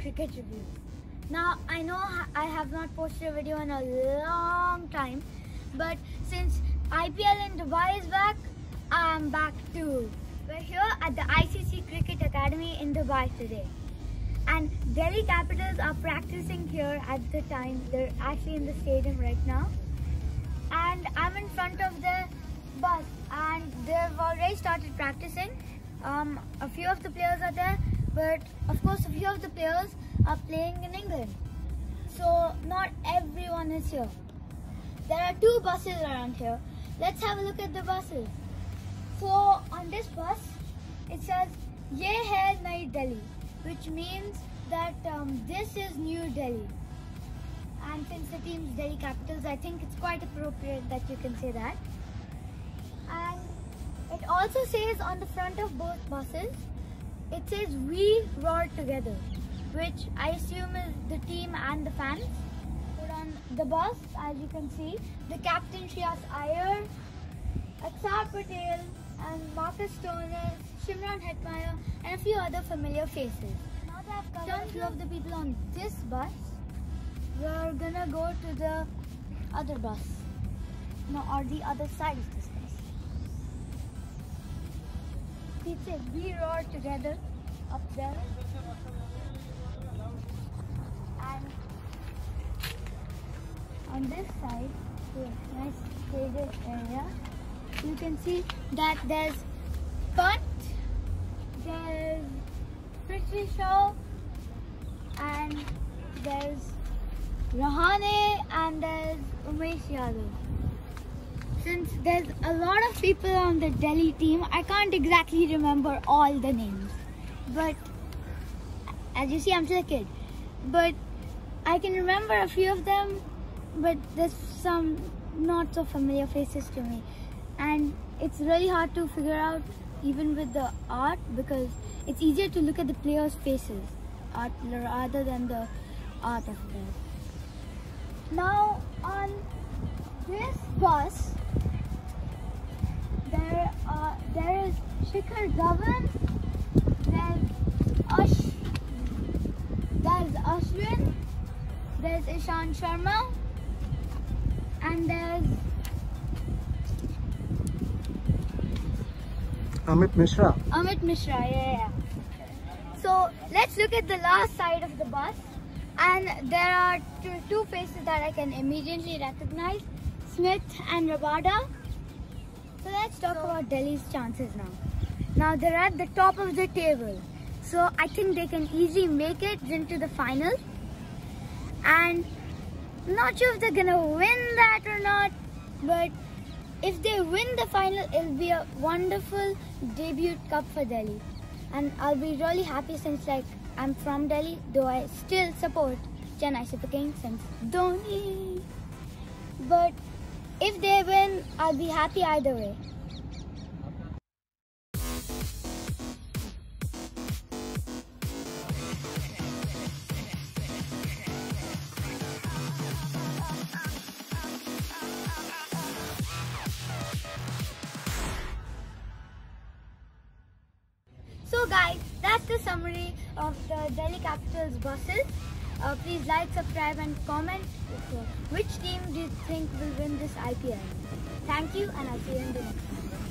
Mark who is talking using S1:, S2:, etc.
S1: cricket reviews. Now, I know I have not posted a video in a long time, but since IPL in Dubai is back, I'm back too. We're here at the ICC Cricket Academy in Dubai today. And Delhi Capitals are practicing here at the time. They're actually in the stadium right now. And I'm in front of the bus and they've already started practicing. Um, a few of the players are there, but of course a few of the players are playing in England. So not everyone is here. There are two buses around here. Let's have a look at the buses. So on this bus, it says Ye hai Nai Delhi, which means that um, this is New Delhi. And since the team's Delhi Capitals, I think it's quite appropriate that you can say that. And it also says on the front of both buses, it says we roar together, which I assume is the team and the fans. Put on the bus, as you can see, the captain Shreyas Iyer, Axar Patel, and Marcus Stoinis, Shimron Hetmyer, and a few other familiar faces. Now that I've covered few of the people on this bus, we're gonna go to the other bus. No, or the other side of this It says we roar together up there. And on this side, the nice shaded area, you can see that there's Pant, there's Prithvi Shaw, and there's Rahane, and there's Umesh Yadav. Since there's a lot of people on the Delhi team, I can't exactly remember all the names. But as you see, I'm still a kid. But I can remember a few of them, but there's some not so familiar faces to me. And it's really hard to figure out even with the art because it's easier to look at the players' faces art, rather than the art of them. Now on this bus, there uh, there is Shikhar Dhawan, there's Ash, there's Ashwin, there's Ishant Sharma, and there's
S2: Amit Mishra.
S1: Amit Mishra, yeah, yeah. So let's look at the last side of the bus. And there are two, two faces that I can immediately recognize, Smith and Rabada. So let's talk about Delhi's chances now. Now they're at the top of the table. So I think they can easily make it into the final. And not sure if they're gonna win that or not, but if they win the final, it'll be a wonderful debut cup for Delhi. And I'll be really happy since like I'm from Delhi, though I still support Chennai Super Kings since Dhoni. But if they win, I'll be happy either way. So guys, that's the summary of the Delhi Capitals buses. Uh, please like, subscribe and comment which team do you think will win this IPL. Thank you and I'll see you in the next one.